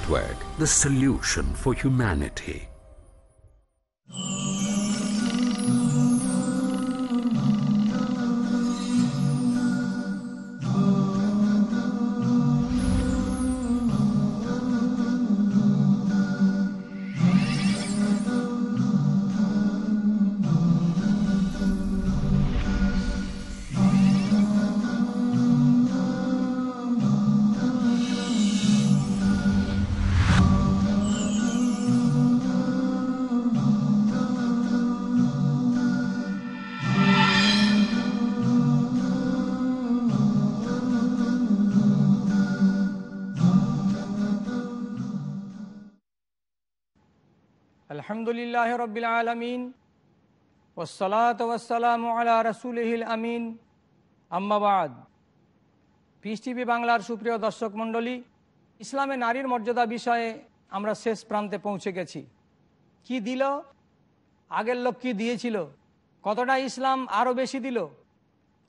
Network, the solution for humanity. আলহামদুলিল্লাহ রবিল আলমিন আলা রসুলহিল আমিন। আম্মাবাদ পিস টিভি বাংলার সুপ্রিয় দর্শক মণ্ডলী, ইসলামে নারীর মর্যাদা বিষয়ে আমরা শেষ প্রান্তে পৌঁছে গেছি। কি দিল? আগের লোক কি দিয়েছিল? কতটা ইসলাম আরও বেশি দিল?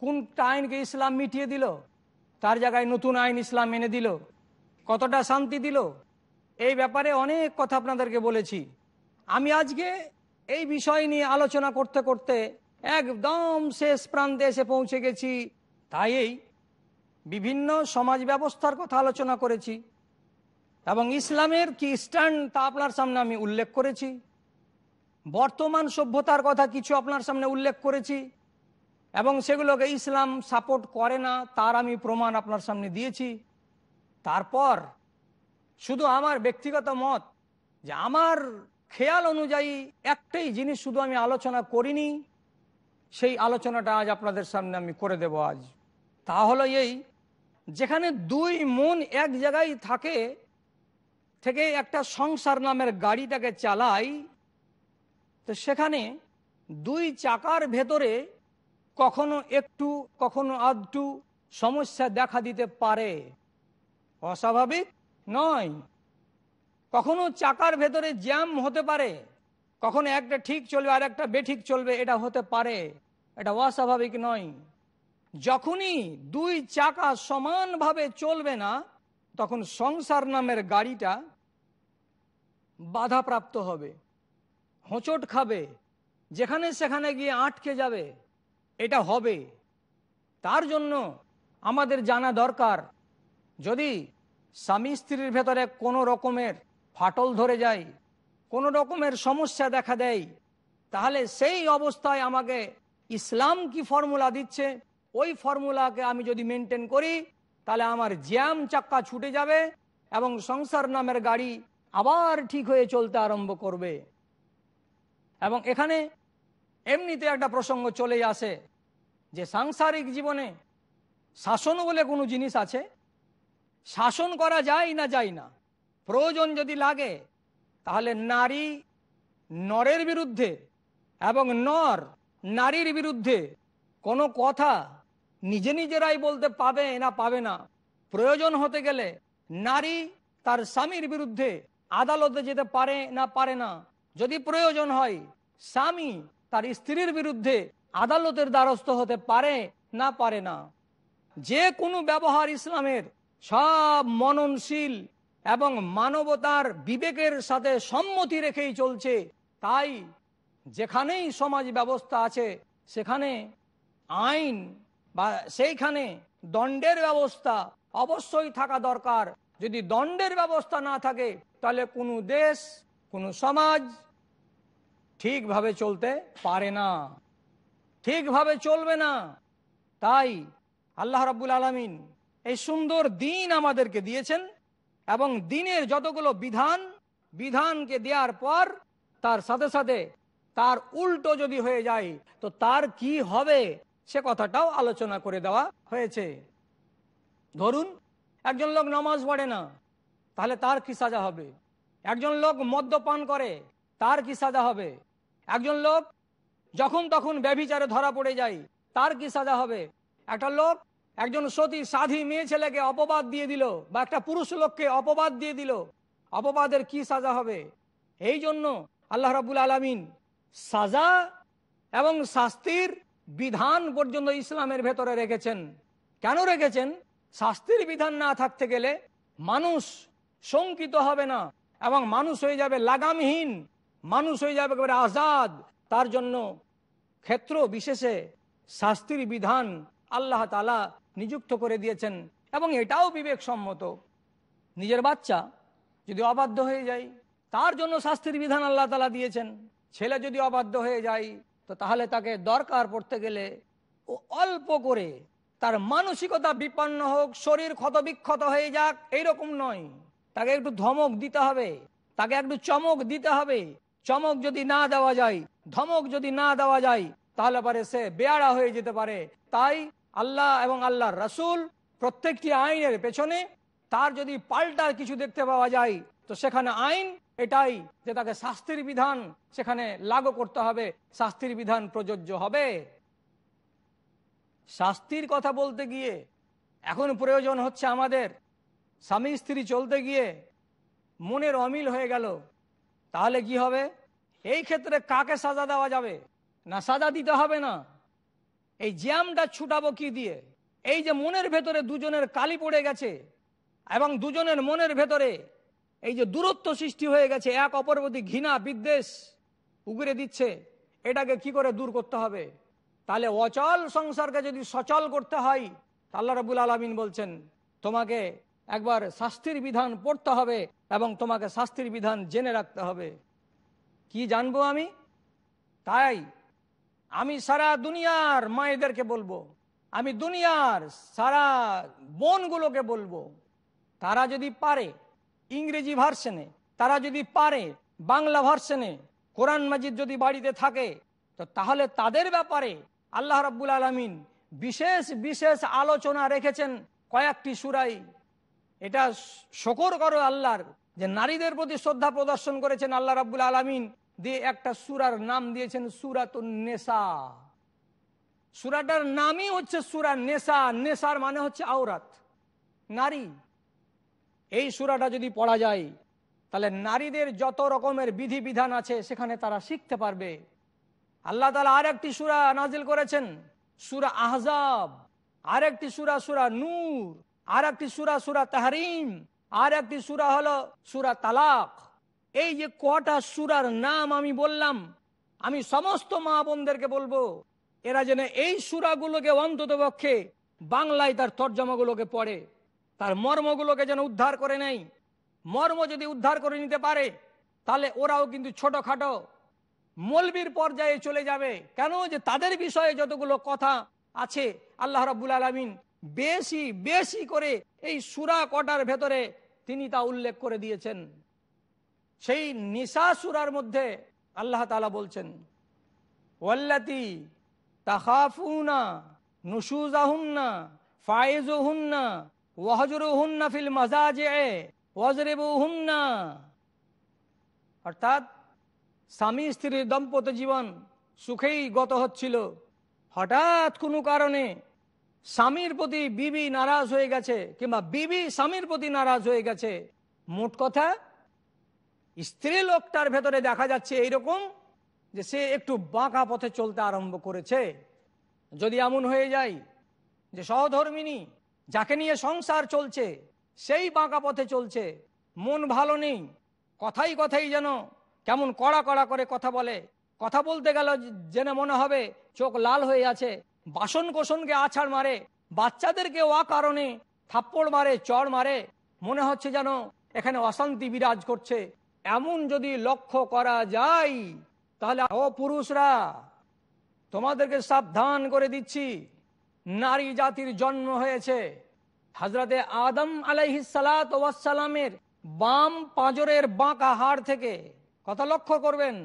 কোনটা আইনকে ইসলাম মিটিয়ে দিল? তার জায়গায় নতুন আইন ইসলাম এনে দিল? কতটা শান্তি দিল? এই ব্যাপারে অনেক কথা আপনাদেরকে বলেছি। আমি আজকে এই বিষয় নিয়ে আলোচনা করতে করতে একদম শেষ প্রান্তে এসে পৌঁছে গেছি। তাই এই বিভিন্ন সমাজ ব্যবস্থার কথা আলোচনা করেছি এবং ইসলামের কি স্ট্যান্ড তা আপনার সামনে আমি উল্লেখ করেছি। বর্তমান সভ্যতার কথা কিছু আপনার সামনে উল্লেখ করেছি এবং সেগুলোকে ইসলাম সাপোর্ট করে না তার আমি প্রমাণ আপনার সামনে দিয়েছি। তারপর শুধু আমার ব্যক্তিগত মত যে আমার খেয়াল অনুযায়ী একটাই জিনিস শুধু আমি আলোচনা করিনি, সেই আলোচনাটা আজ আপনাদের সামনে আমি করে দেব আজ। তা হলো এই, যেখানে দুই মন এক জায়গায় থাকে, থেকে একটা সংসার নামের গাড়িটাকে চালাই, তো সেখানে দুই চাকার ভেতরে কখনো একটু, কখনো আধটু সমস্যা দেখা দিতে পারে। অস্বাভাবিক নয়। কখনো চাকার ভেতরে জ্যাম হতে পারে, কখনো একটা ঠিক চলবে আর একটা বেঠিক চলবে, এটা হতে পারে, এটা অস্বাভাবিক নয়। যখনই দুই চাকা সমানভাবে চলবে না, তখন সংসার নামের গাড়িটা বাধাপ্রাপ্ত হবে, হোঁচট খাবে, যেখানে সেখানে গিয়ে আটকে যাবে, এটা হবে। তার জন্য আমাদের জানা দরকার, যদি স্বামী স্ত্রীর ভেতরে কোনো রকমের ফাটল ধরে যায়, কোনো রকমের সমস্যা দেখা দেয়, তাহলে সেই অবস্থায় আমাকে ইসলাম কি ফর্মুলা দিচ্ছে? ওই ফর্মুলাকে আমি যদি মেনটেন করি, তাহলে আমার জ্যাম চাক্কা ছুটে যাবে এবং সংসার নামের গাড়ি আবার ঠিক হয়ে চলতে আরম্ভ করবে। এবং এখানে এমনিতে একটা প্রসঙ্গ চলে আসে যে সাংসারিক জীবনে শাসন বলে কোনো জিনিস আছে? শাসন করা যায় না যায় না। প্রয়োজন যদি লাগে, তাহলে নারী নরের বিরুদ্ধে এবং নর নারীর বিরুদ্ধে কোনো কথা নিজে নিজেরাই বলতে পাবে না পাবে না। প্রয়োজন হতে গেলে নারী তার স্বামীর বিরুদ্ধে আদালতে যেতে পারে না পারে না। যদি প্রয়োজন হয়, স্বামী তার স্ত্রীর বিরুদ্ধে আদালতের দ্বারস্থ হতে পারে না পারে না। যে কোনো ব্যবহার ইসলামের সব মননশীল এবং মানবতার বিবেকের সাথে সম্মতি রেখেই চলছে। তাই যেখানেই সমাজ ব্যবস্থা আছে, সেখানে আইন বা সেইখানে দণ্ডের ব্যবস্থা অবশ্যই থাকা দরকার। যদি দণ্ডের ব্যবস্থা না থাকে, তাহলে কোনো দেশ, কোনো সমাজ ঠিকভাবে চলতে পারে না। ঠিকভাবে চলবে না। তাই আল্লাহ রাবুল আলমিন এই সুন্দর দিন আমাদেরকে দিয়েছেন। এবং দিনের যতগুলো বিধান, বিধানকে দেওয়ার পর তার সাথে সাথে তার উল্টো যদি হয়ে যায়, তো তার কি হবে সে কথাটাও আলোচনা করে দেওয়া হয়েছে। ধরুন, একজন লোক নামাজ পড়ে না, তাহলে তার কি সাজা হবে? একজন লোক মদ্যপান করে, তার কি সাজা হবে? একজন লোক যখন তখন ব্যভিচারে ধরা পড়ে যায়, তার কি সাজা হবে? একটা লোক একজন সতী সাধী মেয়ে ছেলেকে অপবাদ দিয়ে দিল বা একটা পুরুষ লোককে অপবাদ দিয়ে দিল, অপবাদের কি সাজা হবে? এই জন্য আল্লাহ রাবুল আলমিন সাজা এবং শাস্তির বিধান পর্যন্ত ইসলামের ভেতরে রেখেছেন। কেন রেখেছেন? শাস্তির বিধান না থাকতে গেলে মানুষ শঙ্কিত হবে না এবং মানুষ হয়ে যাবে লাগামহীন, মানুষ হয়ে যাবে একেবারে আজাদ। তার জন্য ক্ষেত্র বিশেষে শাস্তির বিধান আল্লাহ তালা নিযুক্ত করে দিয়েছেন এবং এটাও বিবেকসম্মত। নিজের বাচ্চা যদি অবাধ্য হয়ে যায়, তার জন্য শাস্তির বিধান আল্লাহ তালা দিয়েছেন। ছেলে যদি অবাধ্য হয়ে যায়, তো তাহলে তাকে দরকার পড়তে গেলে ও অল্প করে তার মানসিকতা বিপন্ন হোক, শরীর ক্ষত বিক্ষত হয়ে যাক, এইরকম নয়। তাকে একটু ধমক দিতে হবে, তাকে একটু চমক দিতে হবে। চমক যদি না দেওয়া যায়, ধমক যদি না দেওয়া যায়, তাহলে পারে সে বেয়ারা হয়ে যেতে পারে। তাই আল্লাহ এবং আল্লাহর রসুল প্রত্যেকটি আইনের পেছনে, তার যদি পাল্টা কিছু দেখতে পাওয়া যায়, তো সেখানে আইন এটাই যে তাকে শাস্তির বিধান সেখানে লাগু করতে হবে, শাস্তির বিধান প্রযোজ্য হবে। শাস্তির কথা বলতে গিয়ে এখন প্রয়োজন হচ্ছে আমাদের স্বামী স্ত্রী চলতে গিয়ে মনের অমিল হয়ে গেল, তাহলে কি হবে? এই ক্ষেত্রে কাকে সাজা দেওয়া যাবে? না সাজা দিতে হবে না। এই জ্যামটা ছুটাবো কি দিয়ে? এই যে মনের ভেতরে দুজনের কালি পড়ে গেছে এবং দুজনের মনের ভেতরে এই যে দূরত্ব সৃষ্টি হয়ে গেছে, এক অপর প্রতি ঘৃণা, বিদ্বেষ উগরে দিচ্ছে, এটাকে কি করে দূর করতে হবে? তাহলে অচল সংসারকে যদি সচল করতে হয় আল্লাহ রবুল আলমিন বলছেন, তোমাকে একবার শাস্তির বিধান পড়তে হবে এবং তোমাকে শাস্তির বিধান জেনে রাখতে হবে। কি জানব আমি? তাই আমি সারা দুনিয়ার মায়েদেরকে বলব, আমি দুনিয়ার সারা বোনগুলোকে বলব, তারা যদি পারে ইংরেজি ভার্সনে, তারা যদি পারে বাংলা ভার্সনে, কোরআন মাজিদ যদি বাড়িতে থাকে, তো তাহলে তাদের ব্যাপারে আল্লাহ রাব্বুল আলমিন বিশেষ বিশেষ আলোচনা রেখেছেন কয়েকটি সুরাই। এটা শকর করো আল্লাহর, যে নারীদের প্রতি শ্রদ্ধা প্রদর্শন করেছেন আল্লাহ রাব্বুল আলমিন। দিয়ে একটা সুরার নাম দিয়েছেন সুরাতুন নেশা সুরাটার নামই হচ্ছে সুরা নেশা নেশার মানে হচ্ছে আওরাত, নারী। এই সুরাটা যদি পড়া যায়, তাহলে নারীদের যত রকমের বিধি বিধান আছে সেখানে তারা শিখতে পারবে। আল্লাহ তালা আর একটি সুরা নাজিল করেছেন, সুরা আহজাব। আর একটি সুরা সুরা নূর। আর একটি সুরা সুরা তাহারিম। আর একটি সুরা হলো সুরা তালাক। এই যে কটা সুরার নাম আমি বললাম, আমি সমস্ত মা বোনদেরকে বলব, এরা যেন এই সুরাগুলোকে অন্তত পক্ষে বাংলায় তার তর্জমাগুলোকে পড়ে, তার মর্মগুলোকে যেন উদ্ধার করে নেই মর্ম যদি উদ্ধার করে নিতে পারে, তাহলে ওরাও কিন্তু ছোটখাটো মলবির পর্যায়ে চলে যাবে। কেন? যে তাদের বিষয়ে যতগুলো কথা আছে, আল্লাহ রাবুল আলমিন বেশি বেশি করে এই সুরা কটার ভেতরে তিনি তা উল্লেখ করে দিয়েছেন। সেই নিশা সুরার মধ্যে আল্লাহ তালা বলছেন, ওয়াল্লাতি তাহাফুনা নুসুজাহুন্না ফায়েজুহুন্না ওয়াহজরুহুন্না ফিল মাজাজে ওয়াজরেবুহুন্না। অর্থাৎ স্বামী স্ত্রীর দম্পত জীবন সুখেই গত হচ্ছিল। হঠাৎ কোনো কারণে স্বামীর প্রতি বিবি নারাজ হয়ে গেছে, কিংবা বিবি স্বামীর প্রতি নারাজ হয়ে গেছে। মোট কথা স্ত্রী লোকটার ভেতরে দেখা যাচ্ছে এইরকম যে সে একটু বাঁকা পথে চলতে আরম্ভ করেছে। যদি এমন হয়ে যায় যে সহধর্মিনী যাকে নিয়ে সংসার চলছে, সেই বাঁকা পথে চলছে, মন ভালো নেই, কথাই কথাই যেন কেমন কড়া কড়া করে কথা বলে, কথা বলতে গেল যেন মনে হবে চোখ লাল হয়ে আছে, বাসন কোসনকে আছাড় মারে বাচ্চাদেরকে অ কারণে থাপ্পড় মারে, চড় মারে, মনে হচ্ছে যেন এখানে অশান্তি বিরাজ করছে। এমন যদি লক্ষ্য করা যায়, তাহলে ও পুরুষরা তোমাদেরকে সাবধান করে দিচ্ছি। নারী জাতির জন্ম হয়েছে। হাজরাতে আদম আলাইহিসালামের বাম পাঁজরের বাঁকা হাড় থেকে কথা লক্ষ্য করবেন।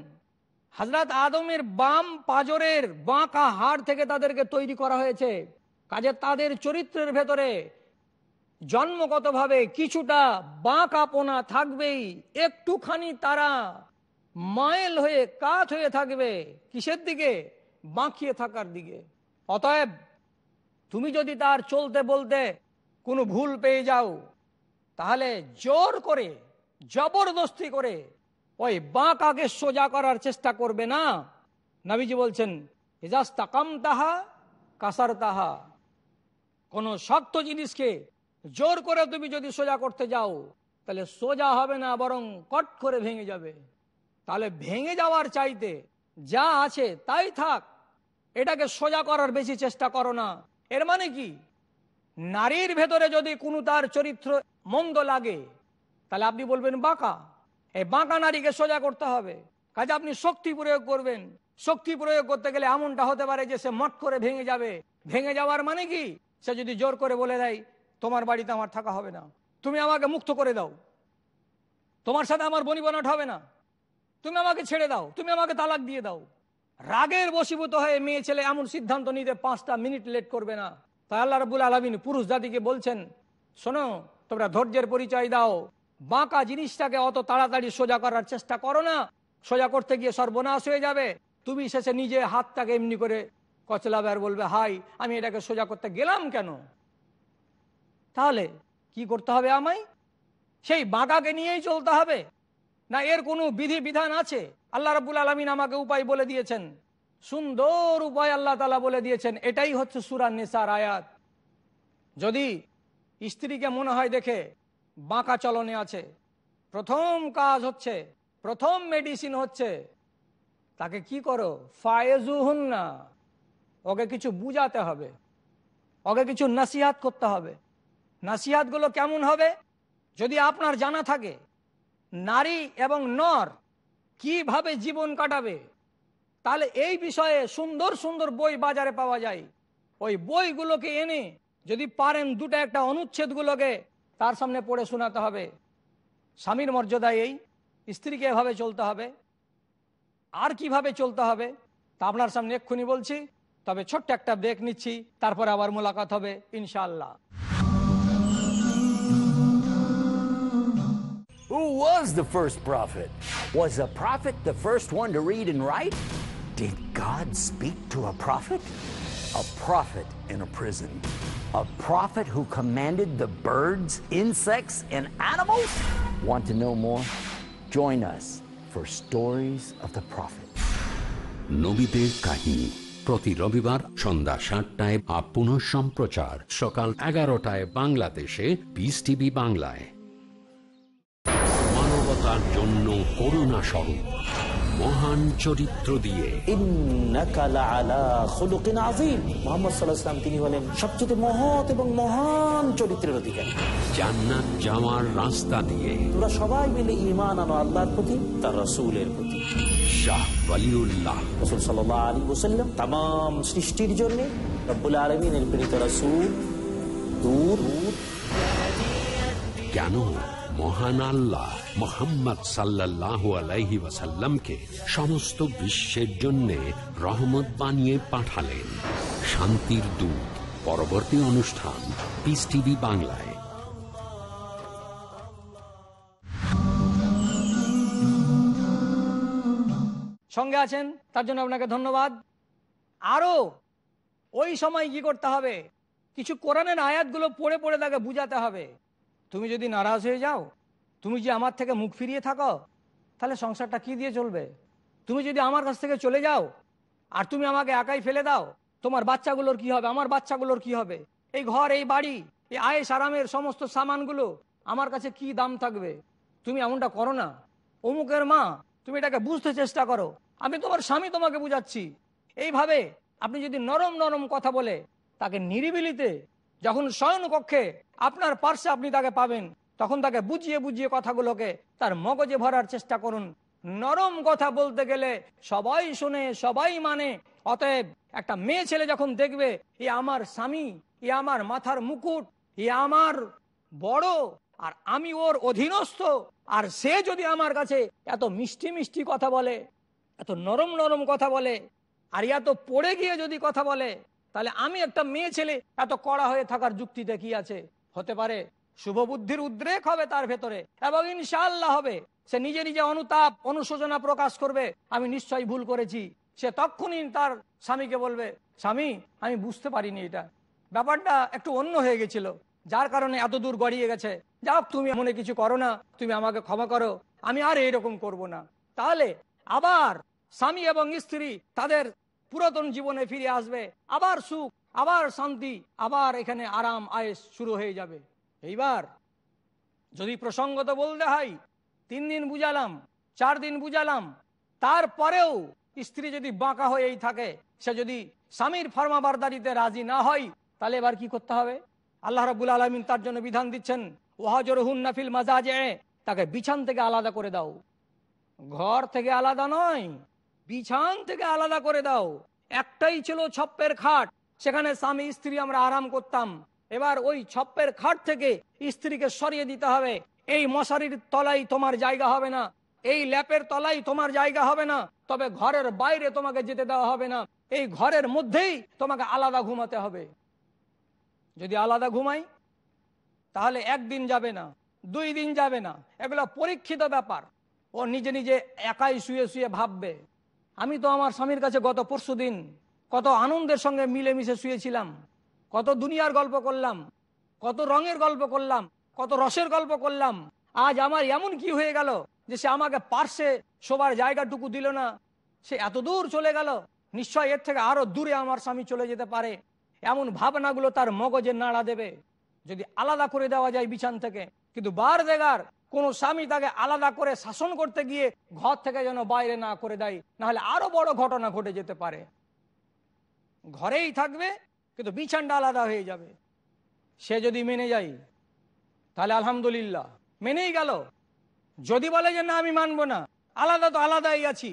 হাজরাত আদমের বাম পাঁজরের বাঁকা হাড় থেকে তাদেরকে তৈরি করা হয়েছে। কাজে তাদের চরিত্রের ভেতরে জন্মগতভাবে কিছুটা বাঁকাপনা থাকবেই, একটুখানি তারা মাইল হয়ে কাত হয়ে থাকবে কিসের দিকে? বাঁকিয়ে থাকার দিকে। অতএব তুমি যদি তার চলতে বলতে কোনো ভুল পেয়ে যাও, তাহলে জোর করে, জবরদস্তি করে ওই বাঁকাকে সোজা করার চেষ্টা করবে না। নবীজি বলছেন এজাজ তাহা কাসার তাহা কোনো শক্ত জিনিসকে জোর করে তুমি যদি সোজা করতে যাও, তাহলে সোজা হবে না, বরং কট করে ভেঙে যাবে। তাহলে ভেঙে যাওয়ার চাইতে যা আছে তাই থাক। এটাকে সোজা করার বেশি চেষ্টা করো না। এর মানে কি? নারীর ভেতরে যদি কোনো তার চরিত্র মন্দ লাগে, তাহলে আপনি বলবেন বাঁকা। এই বাঁকা নারীকে সোজা করতে হবে। কাজে আপনি শক্তি প্রয়োগ করবেন। শক্তি প্রয়োগ করতে গেলে এমনটা হতে পারে যে সে মট করে ভেঙে যাবে। ভেঙে যাওয়ার মানে কি? সে যদি জোর করে বলে দেয় তোমার বাড়িতে আমার থাকা হবে না। তুমি আমাকে মুক্ত করে দাও। তোমার সাথে আমার বনিবনাট হবে না। তুমি আমাকে ছেড়ে দাও। তুমি আমাকে তালাক দিয়ে দাও। রাগের বশীভূত হয়ে মেয়ে ছেলে এমন সিদ্ধান্ত নিতে পাঁচটা মিনিট লেট করবে না। তাই আল্লাহ রবুল আলমিন পুরুষ জাতিকে বলছেন, শোনো, তোমরা ধৈর্যের পরিচয় দাও। বাঁকা জিনিসটাকে অত তাড়াতাড়ি সোজা করার চেষ্টা করো না। সোজা করতে গিয়ে সর্বনাশ হয়ে যাবে। তুমি শেষে নিজে হাতটাকে এমনি করে কচলাবে আর বলবে, হাই, আমি এটাকে সোজা করতে গেলাম কেন? তাহলে কি করতে হবে আমায়? সেই বাঁকাকে নিয়েই চলতে হবে। না এর কোনো বিধি বিধান আছে? আল্লাহ রাবুল আলমিন আমাকে উপায় বলে দিয়েছেন। সুন্দর উপায় আল্লাহ তালা বলে দিয়েছেন। এটাই হচ্ছে সুরান নেশার আয়াত। যদি স্ত্রীকে মনে হয় দেখে বাঁকা চলনে আছে, প্রথম কাজ হচ্ছে, প্রথম মেডিসিন হচ্ছে, তাকে কি করো? ফায়েজু না ওকে কিছু বুঝাতে হবে। ওকে কিছু নাসিহাত করতে হবে। নাসিহাতগুলো কেমন হবে? যদি আপনার জানা থাকে, নারী এবং নর কীভাবে জীবন কাটাবে, তাহলে এই বিষয়ে সুন্দর সুন্দর বই বাজারে পাওয়া যায়। ওই বইগুলোকে এনে যদি পারেন দুটো একটা অনুচ্ছেদগুলোকে তার সামনে পড়ে শোনাতে হবে। স্বামীর মর্যাদা এই, স্ত্রীকে এভাবে চলতে হবে। আর কীভাবে চলতে হবে, তা আপনার সামনে এক্ষুনি বলছি। তবে ছোট্ট একটা ব্রেক নিচ্ছি, তারপরে আবার মোলাকাত হবে, ইনশাআল্লাহ। Who was the first prophet? Was a prophet the first one to read and write? Did God speak to a prophet? A prophet in a prison. A prophet who commanded the birds, insects, and animals? Want to know more? Join us for Stories of the Prophet. নবীদের কাহিনী প্রতি রবিবার সন্ধ্যা সাতটায় up পুনঃ সম্প্রচার সকাল এগারোটায় বাংলাদেশে পিস টিভি বাংলায় তার জন্য করুণা স্বরূপ। মহান চরিত্র দিয়ে। তিনি হলেন সবচেয়ে মহৎ এবং মহান চরিত্রের অধিকারী। জান্নাত যাওয়ার রাস্তা দিয়ে। তোমরা সবাই মিলে ইমান আনো আল্লাহর প্রতি তার রসুলের প্রতি। শাহ বালিউল্লাহ রসুল সাল্লাহ আলী ওসাল্লাম তাম সৃষ্টির জন্য রব্বুল আলমিনের প্রেরিত রসুল। দূর। কেন মহান আল্লাহ মোহাম্মদ সাল্লাহ আলাইহি ওয়াসাল্লামকে সমস্ত বিশ্বের জন্য রহমত বানিয়ে পাঠালেন। শান্তির দূত, পরবর্তী অনুষ্ঠান পিস টিভি বাংলায়। সঙ্গে আছেন, তার জন্য আপনাকে ধন্যবাদ। আরও ওই সময় কি করতে হবে? কিছু কোরআনের আয়াতগুলো পড়ে পড়ে তাকে বুঝাতে হবে। তুমি যদি নারাজ হয়ে যাও, তুমি যে আমার থেকে মুখ ফিরিয়ে থাকো, তাহলে সংসারটা কি দিয়ে চলবে? তুমি যদি আমার কাছ থেকে চলে যাও, আর তুমি আমাকে একাই ফেলে দাও, তোমার বাচ্চাগুলোর কি হবে? আমার বাচ্চাগুলোর কি হবে? এই ঘর, এই বাড়ি, এই আয়েস আরামের সমস্ত সামানগুলো আমার কাছে কি দাম থাকবে? তুমি এমনটা করো না। অমুকের মা, তুমি এটাকে বুঝতে চেষ্টা করো। আমি তোমার স্বামী তোমাকে বুঝাচ্ছি। এইভাবে আপনি যদি নরম নরম কথা বলে, তাকে নিরিবিলিতে যখন শয়ন কক্ষে আপনার পার্শ্বে আপনি তাকে পাবেন, তখন তাকে বুঝিয়ে বুঝিয়ে কথাগুলোকে তার মগজে ভরার চেষ্টা করুন। নরম কথা বলতে গেলে সবাই শুনে, সবাই মানে। অতএব একটা মেয়ে ছেলে যখন দেখবে, এ আমার স্বামী, এ আমার মাথার মুকুট, এ আমার বড়, আর আমি ওর অধীনস্থ, আর সে যদি আমার কাছে এত মিষ্টি মিষ্টি কথা বলে, এত নরম নরম কথা বলে, আর এত পড়ে গিয়ে যদি কথা বলে তাহলে আমি একটা মেয়ে ছেলে, এত কড়া হয়ে থাকার যুক্তিতে কি আছে? হতে পারে শুভ বুদ্ধির উদ্রেক হবে তার ভেতরে, এবং ইনশাআল্লাহ হবে। সে নিজে নিজে অনুতাপ, অনুশোচনা প্রকাশ করবে। আমি নিশ্চয়ই ভুল করেছি। সে তখনই তার স্বামীকে বলবে, স্বামী, আমি বুঝতে পারিনি এটা। ব্যাপারটা একটু অন্য হয়ে গেছিল। যার কারণে এত দূর গড়িয়ে গেছে। যাও তুমি মনে কিছু করো না, তুমি আমাকে ক্ষমা করো। আমি আর এইরকম করব না। তাহলে আবার স্বামী এবং স্ত্রী তাদের পুরাতন জীবনে ফিরে আসবে, আবার সুখ, আবার শান্তি, আবার এখানে আরাম, আয়েস শুরু হয়ে যাবে। এইবার যদি প্রসঙ্গত বলতে হয়, তিন দিন বুঝালাম, চার দিন বুঝালাম, তারপরেও স্ত্রী যদি বাঁকা হয়েই থাকে, সে যদি স্বামীর ফর্মাবারদারিতে রাজি না হয়, তাহলে এবার কি করতে হবে? আল্লাহ রাবুল আলমিন তার জন্য বিধান দিচ্ছেন ওহাজর হুন্নাফিল মাজাজে তাকে বিছান থেকে আলাদা করে দাও। ঘর থেকে আলাদা নয় বিছান থেকে আলাদা করে দাও। একটাই ছিল ছপ্পের খাট, সেখানে স্বামী স্ত্রী আমরা আরাম করতাম। এবার ওই ছপ্পের খাট থেকে স্ত্রীকে সরিয়ে দিতে হবে। এই মশারির তলাই তোমার জায়গা হবে না। এই ল্যাপের তলাই তোমার জায়গা হবে না। তবে ঘরের বাইরে তোমাকে যেতে দেওয়া হবে না। এই ঘরের মধ্যেই তোমাকে আলাদা ঘুমাতে হবে। যদি আলাদা ঘুমাই, তাহলে একদিন যাবে না, দুই দিন যাবে না। এগুলো পরীক্ষিত ব্যাপার। ও নিজে নিজে একাই শুয়ে শুয়ে ভাববে। আমি তো আমার স্বামীর কাছে গত পরশু দিন কত আনন্দের সঙ্গে মিলেমিশে শুয়েছিলাম, কত দুনিয়ার গল্প করলাম, কত রঙের গল্প করলাম, কত রসের গল্প করলাম। আজ আমার এমন কি হয়ে গেল যে সে আমাকে পার্শ্বে শোবার জায়গাটুকু দিল না। সে এত দূর চলে গেল, নিশ্চয় এর থেকে আরও দূরে আমার স্বামী চলে যেতে পারে। এমন ভাবনাগুলো তার মগজে নাড়া দেবে। যদি আলাদা করে দেওয়া যায় বিছান থেকে, কিন্তু বার দেগার কোন স্বামী তাকে আলাদা করে শাসন করতে গিয়ে ঘর থেকে যেন বাইরে না করে দেয়, নাহলে আরও বড় ঘটনা ঘটে যেতে পারে। ঘরেই থাকবে, কিন্তু বিছানটা আলাদা হয়ে যাবে। সে যদি মেনে যায়, তাহলে আলহামদুলিল্লাহ, মেনেই গেল। যদি বলে যে না, আমি মানবো না, আলাদা তো আলাদাই আছি,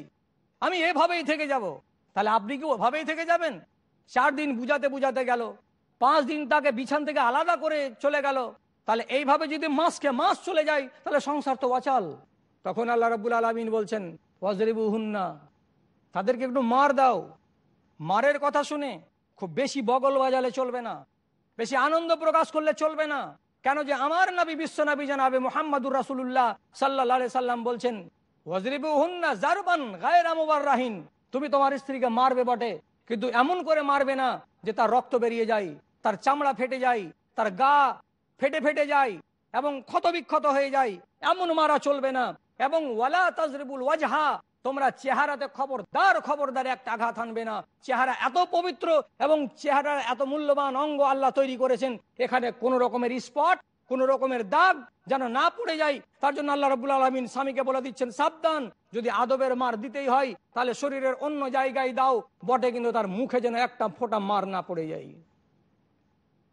আমি এভাবেই থেকে যাব। তাহলে আপনি কি ওভাবেই থেকে যাবেন? চার দিন বুঝাতে বুঝাতে গেল, পাঁচ দিন তাকে বিছান থেকে আলাদা করে চলে গেল তাহলে এইভাবে যদি মাসকে মাস চলে যায়, তাহলে সংসার তো অচাল। তখন আল্লাহ রবুল আলমিন বলছেন ওয়াজরিবু হুন্না তাদেরকে একটু মার দাও। মারের কথা শুনে খুব বেশি বগল বাজালে চলবে না। বেশি আনন্দ প্রকাশ করলে চলবে না। কেন যে আমার নবী, বিশ্ব নবী জানাবে মোহাম্মদুর রাসুল্লাহ সাল্লাহ সাল্লাম বলছেন ওয়াজরিবু হুন্না জারবান গায়ের আমুবার রাহিন তুমি তোমার স্ত্রীকে মারবে বটে, কিন্তু এমন করে মারবে না যে তার রক্ত বেরিয়ে যায়, তার চামড়া ফেটে যায়, তার গা ফেটে ফেটে যায় এবং ক্ষত বিক্ষত হয়ে যায়। এমন মারা চলবে না। এবং ওয়ালা তাজরিবুল ওয়াজহা, তোমরা চেহারাতে খবরদার খবরদার একটা আঘাত আনবে না। চেহারা এত পবিত্র এবং চেহারার এত মূল্যবান অঙ্গ আল্লাহ তৈরি করেছেন, এখানে কোন রকমের স্পট, কোন রকমের দাগ যেন না পড়ে যায়, তার জন্য আল্লাহ রবুল আলমিন স্বামীকে বলে দিচ্ছেন, সাবধান, যদি আদবের মার দিতেই হয়, তাহলে শরীরের অন্য জায়গায় দাও, বটে কিন্তু তার মুখে যেন একটা ফোঁটা মার না পড়ে যায়।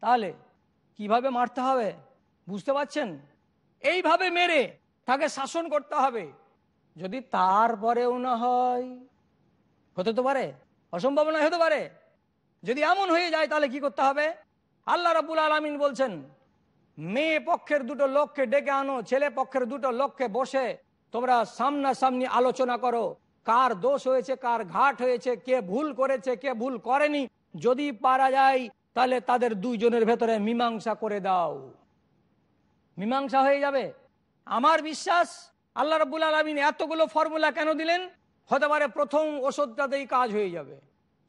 তাহলে কীভাবে মারতে হবে? বুঝতে পারছেন? এইভাবে মেরে তাকে শাসন করতে হবে। যদি তারপরেও না হয়, হতে তো পারে, অসম্ভব নয়, হতে পারে। যদি এমন হয়ে যায়, তাহলে কি করতে হবে? আল্লাহ রাবুল আলমিন বলছেন, মেয়ে পক্ষের দুটো লোককে ডেকে আনো, ছেলে পক্ষের দুটো লোককে বসে তোমরা সামনাসামনি আলোচনা করো। কার দোষ হয়েছে, কার ঘাট হয়েছে, কে ভুল করেছে, কে ভুল করেনি, যদি পারা যায় তাহলে তাদের দুইজনের ভেতরে মীমাংসা করে দাও। মীমাংসা হয়ে যাবে। আমার বিশ্বাস, আল্লাহ রবুল আলমিন এতগুলো ফর্মুলা কেন দিলেন? হতে পারে প্রথম ওষুধটাতেই কাজ হয়ে যাবে।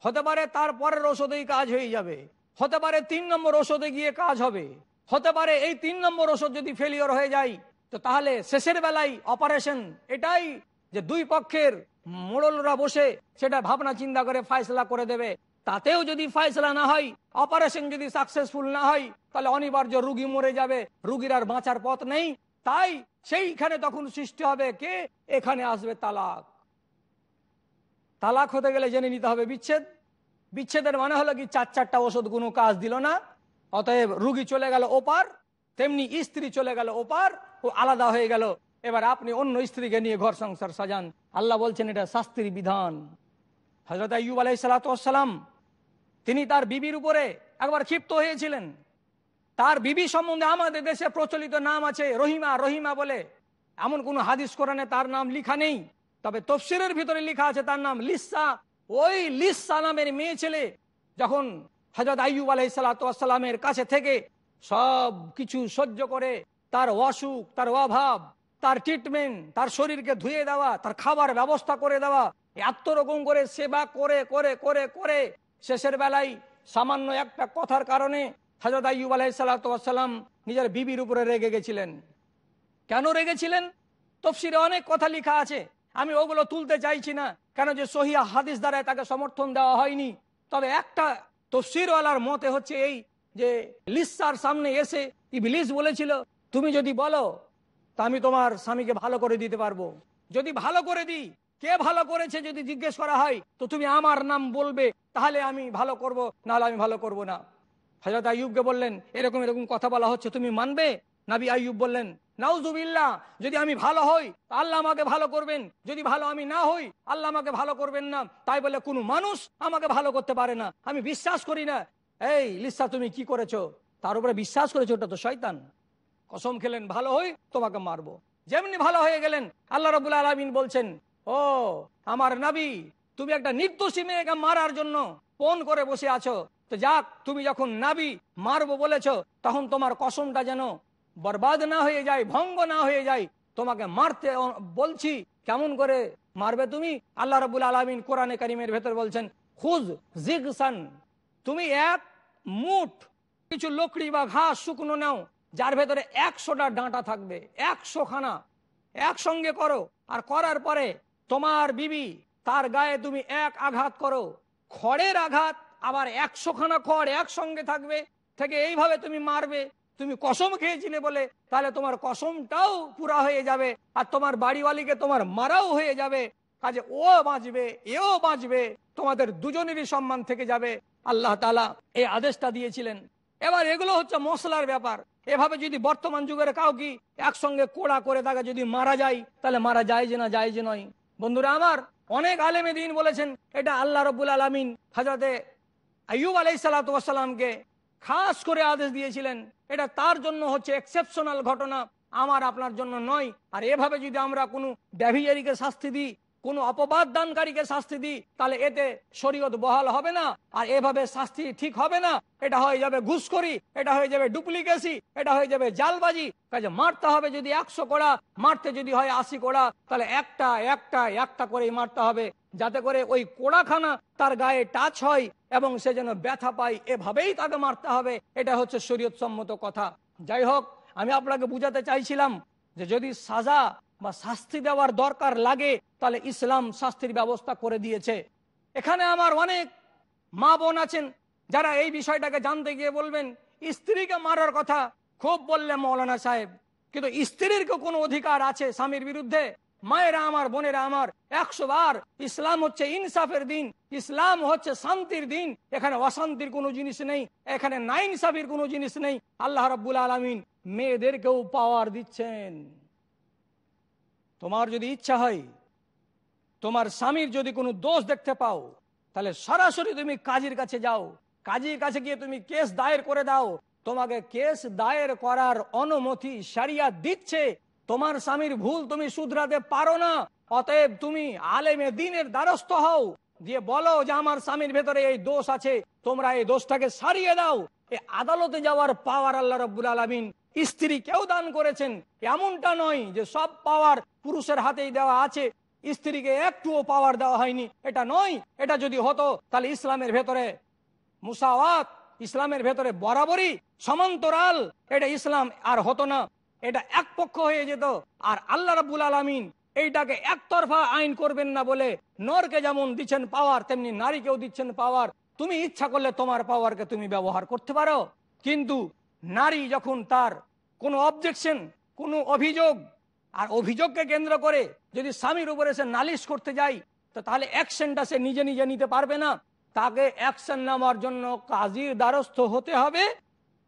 হতে পারে তারপরের ওষুধেই কাজ হয়ে যাবে। হতে পারে তিন নম্বর ওষুধে গিয়ে কাজ হবে। হতে পারে এই তিন নম্বর ওষুধ যদি ফেলিওর হয়ে যায়, তো তাহলে শেষের বেলায় অপারেশন এটাই যে দুই পক্ষের মোড়লরা বসে সেটা ভাবনা চিন্তা করে ফায়সলা করে দেবে। তাতেও যদি ফাইসলা না হয় অপারেশন যদি সাকসেসফুল না হয়, তাহলে অনিবার্য রুগী মরে যাবে, রুগীর আর বাঁচার পথ নেই। তাই সেইখানে তখন সৃষ্টি হবে কে? এখানে আসবে তালাক। তালাক হতে গেলে জেনে নিতে হবে বিচ্ছেদ। বিচ্ছেদের মানে হলো কি, চার চারটা ওষুধ কোনো কাজ দিল না, অতএব রুগী চলে গেল ওপার, তেমনি স্ত্রী চলে গেল ওপার, ও আলাদা হয়ে গেল। এবার আপনি অন্য স্ত্রীকে নিয়ে ঘর সংসার সাজান। আল্লাহ বলছেন এটা শাস্তির বিধান। হজরত আইব আলাই সালাতাম তিনি তার বিবির উপরে একবার ক্ষিপ্ত হয়েছিলেন। তার বিবি সম্বন্ধে আমাদের দেশে প্রচলিত নাম আছে রহিমা রহিমা বলে। এমন কোন হাদিস কোরআনে তার নাম লিখা নেই। তবে তফসিরের ভিতরে লেখা আছে তার নাম লিসা। ওই লিসা নামের মেয়ে ছেলে যখন হজরত আইব আলাই সালাতামের কাছে থেকে সব কিছু সহ্য করে, তার অসুখ, তার অভাব, তার ট্রিটমেন্ট তার শরীরকে ধুয়ে দেওয়া, তার খাবার ব্যবস্থা করে দেওয়া, এত রকম করে সেবা করে করে করে করে শেষের বেলায় সামান্য একটা কথার কারণে হাজরত আইব আলাইসাল্লাম নিজের বিবির উপরে রেগে গেছিলেন। কেন রেগেছিলেন? তফসিরে অনেক কথা লেখা আছে। আমি ওগুলো তুলতে চাইছি না। কেন যে সহিয়া হাদিস দ্বারায় তাকে সমর্থন দেওয়া হয়নি। তবে একটা তফসিরওয়ালার মতে হচ্ছে এই যে, লিসার সামনে এসে ইবলিস বলেছিল, তুমি যদি বলো, তা আমি তোমার স্বামীকে ভালো করে দিতে পারব। যদি ভালো করে দিই কে ভালো করেছে যদি জিজ্ঞেস করা হয়, তো তুমি আমার নাম বলবে, তাহলে আমি ভালো করব, নাহলে আমি ভালো করব না। হজরত আইয়ুবকে বললেন, এরকম এরকম কথা বলা হচ্ছে, তুমি মানবে? নাবি আইয়ুব বললেন, নাউজুবিল্লাহ, যদি আমি ভালো হই আল্লাহ আমাকে ভালো করবেন। যদি ভালো আমি না হই, আল্লাহ আমাকে ভালো করবেন না। তাই বলে কোনো মানুষ আমাকে ভালো করতে পারে না। আমি বিশ্বাস করি না। এই লিসা, তুমি কি করেছ? তার উপরে বিশ্বাস করেছ, ওটা তো শয়তান। কসম খেলেন, ভালো হই, তোমাকে মারবো। যেমনি ভালো হয়ে গেলেন, আল্লাহ রবুল আলমিন বলছেন ও, আমার নাবি, তুমি একটা নির্দোষী মেয়েকে মারার জন্য ফোন করে বসে আছো। তো যাক, তুমি যখন নাবি মারবো বলেছ, তখন তোমার কসমটা যেন বরবাদ না হয়ে যায়, ভঙ্গ না হয়ে যায়। তোমাকে মারতে বলছি, কেমন করে মারবে তুমি? আল্লাহ রবুল আলমিন কোরআনে কারিমের ভেতর বলছেন, খুজ জিগসান, তুমি এক মুঠ কিছু লকড়ি বা ঘাস শুকনো নাও, যার ভেতরে একশোটা ডাঁটা থাকবে একশো খানা একসঙ্গে করো, আর করার পরে তোমার বিবি, তার গায়ে তুমি এক আঘাত করো। খড়ের আঘাত আবার একশো খানা খড় একসঙ্গে থাকবে। থেকে এইভাবে তুমি মারবে। তুমি কসম খেয়েছিলে বলে, তাহলে তোমার কসমটাও পুরা হয়ে যাবে আর তোমার বাড়িওয়ালিকে তোমার মারাও হয়ে যাবে। কাজে ও বাঁচবে, এও বাঁচবে, তোমাদের দুজনেরই সম্মান থেকে যাবে। আল্লাহ তালা এই আদেশটা দিয়েছিলেন। এবার এগুলো হচ্ছে মশলার ব্যাপার। এভাবে যদি বর্তমান যুগের কাউকে একসঙ্গে কোড়া করে তাকে যদি মারা যায়, তাহলে মারা যায় যে না, যায় যে নয়। বন্ধুরা, আমার অনেক আলেমে দিন বলেছেন, এটা আল্লাহ রবুল আলমিন হাজরতে আইয়ুব আলাই সালাতামকে খাস করে আদেশ দিয়েছিলেন। এটা তার জন্য হচ্ছে এক্সেপশনাল ঘটনা, আমার আপনার জন্য নয়। আর এভাবে যদি আমরা কোনো ড্যাভিয়ারিকে শাস্তি দিই কোনো অপবাদ দানকারীকে শাস্তি দিই, তাহলে এতে শরীয়ত বহাল হবে না, আর এভাবে শাস্তি ঠিক হবে না। এটা হয়ে যাবে ঘুষখড়ি, এটা হয়ে যাবে ডুপ্লিকেসি, এটা হয়ে যাবে জালবাজি। কাজে মারতে হবে যদি একশো কোড়া, মারতে যদি হয় আশি কোড়া, তাহলে একটা একটা একটা করেই মারতে হবে। যাতে করে ওই কোড়াখানা তার গায়ে টাচ হয় এবং সে যেন ব্যথা পায়, এভাবেই তাকে মারতে হবে। এটা হচ্ছে শরীয়ত সম্মত কথা। যাই হোক, আমি আপনাকে বুঝাতে চাইছিলাম যে যদি সাজা বা শাস্তি দেওয়ার দরকার লাগে, তাহলে ইসলাম শাস্তির ব্যবস্থা করে দিয়েছে। এখানে আমার অনেক মা বোন আছেন, যারা এই বিষয়টাকে জানতে গিয়ে বলবেন, স্ত্রীকে মারার কথা খুব বললে মৌলানা সাহেব, কিন্তু স্ত্রীর কোনো অধিকার আছে স্বামীর বিরুদ্ধে? মায়েরা আমার, বোনেরা আমার, একশো বার ইসলাম হচ্ছে ইনসাফের দিন, ইসলাম হচ্ছে শান্তির দিন, এখানে অশান্তির কোনো জিনিস নেই, এখানে নাইন সাফির কোনো জিনিস নেই। আল্লাহ রাব্বুল আলমিন মেয়েদেরকেও পাওয়ার দিচ্ছেন। তোমার যদি ইচ্ছা হয়, তোমার স্বামীর যদি কোনো দোষ দেখতে পাও, তাহলে সরাসরি তুমি কাজীর কাছে যাও। কাজীর কাছে গিয়ে তুমি কেস দায়ের করে দাও। তোমাকে কেস দায়ের করার অনুমতি সারিয়া দিচ্ছে। তোমার স্বামীর ভুল তুমি শুধরাতে পারো না। অতএব তুমি আলেমে দিনের দ্বারস্থ হও। দিয়ে বলো যে আমার স্বামীর ভেতরে এই দোষ আছে। তোমরা এই দোষটাকে সারিয়ে দাও। এ আদালতে যাওয়ার পাওয়ার আল্লাহ রব্বুল আলমিন স্ত্রী কেউ দান করেছেন, এমনটা নয় যে সব পাওয়ার পুরুষের হাতেই দেওয়া আছে, স্ত্রীকে একটুও পাওয়ার দেওয়া হয়নি, এটা নয়, এটা যদি হতো, তাহলে ইসলামের ভেতরে মুসাওয়াত, ইসলামের ভেতরে বরাবরই সমান্তরাল, এটা ইসলাম আর হতো না, এটা এক পক্ষ হয়ে যেত, আর আল্লাহ রাবুল আলমিন এইটাকে একতরফা আইন করবেন না বলে নরকে যেমন দিচ্ছেন পাওয়ার, তেমনি নারীকেও দিচ্ছেন পাওয়ার, তুমি ইচ্ছা করলে তোমার পাওয়ারকে তুমি ব্যবহার করতে পারো, কিন্তু নারী যখন তার কোনো অবজেকশন কোনো অভিযোগ, আর অভিযোগকে কেন্দ্র করে যদি স্বামীর উপরে সে নালিশ করতে যায়, তো তাহলে অ্যাকশনটা সে নিজে নিজে নিতে পারবে না। তাকে অ্যাকশন নেওয়ার জন্য কাজীর দ্বারস্থ হতে হবে।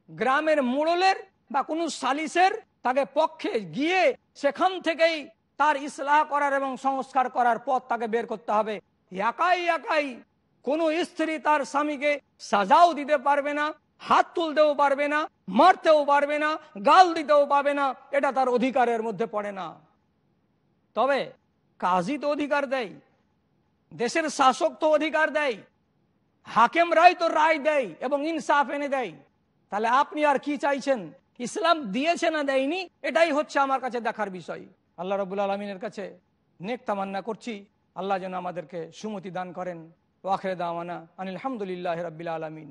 গ্রামের মোড়লের বা কোনো সালিসের তাকে পক্ষে গিয়ে সেখান থেকেই তার ইসলাহ করার এবং সংস্কার করার পথ তাকে বের করতে হবে। একাই একাই কোনো স্ত্রী তার স্বামীকে সাজাও দিতে পারবে না। হাত তুলতেও পারবে না, মারতেও পারবে না, গাল দিতেও পারবে না, এটা তার অধিকারের মধ্যে পড়ে না। তবে কাজী তো অধিকার দেয়, দেশের শাসক তো অধিকার দেয়, হাকেম রায় তো রায় দেয় এবং ইনসাফ এনে দেয়। তাহলে আপনি আর কি চাইছেন? ইসলাম দিয়েছে না দেয়নি? এটাই হচ্ছে আমার কাছে দেখার বিষয়। আল্লাহ রবুল আলমিনের কাছে নেক তামান্না করছি। আল্লাহ যেন আমাদেরকে সুমতি দান করেন। ওয়াখরে দাওয়ানা আনিল হামদুলিল্লাহ রবিল আলমিন।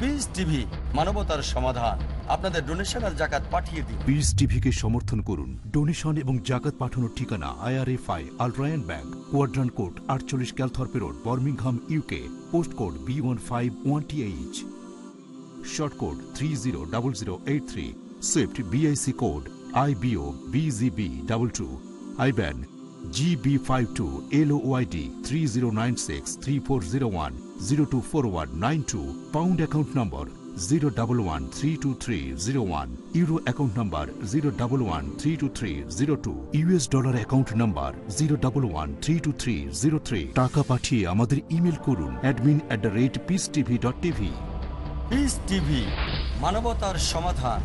পিস মানবতার সমাধান। আপনাদের ডোনেশন আর জাকাত পাঠিয়ে দিন। পিস টিভিকে সমর্থন করুন। ডোনেশন এবং জাকাত পাঠানোর ঠিকানা IRFI Al Rayan bank Quadrant court আটচল্লিশ Calthorpe road Birmingham UK post code B one five one T H short code three zero double zero eight three swift BIC code I BO BGB double two IBAN GB five two L YD three zero nine six three four zero one zero two four one nine two pound account number zero double one three two three zero one euro account number zero double one three two three zero two US dollar account number zero double one three two three zero three টাকা পাঠিয়ে আমাদের email করুন admin at the rate peace TV dot TV peace TV মানবতার সমাধান।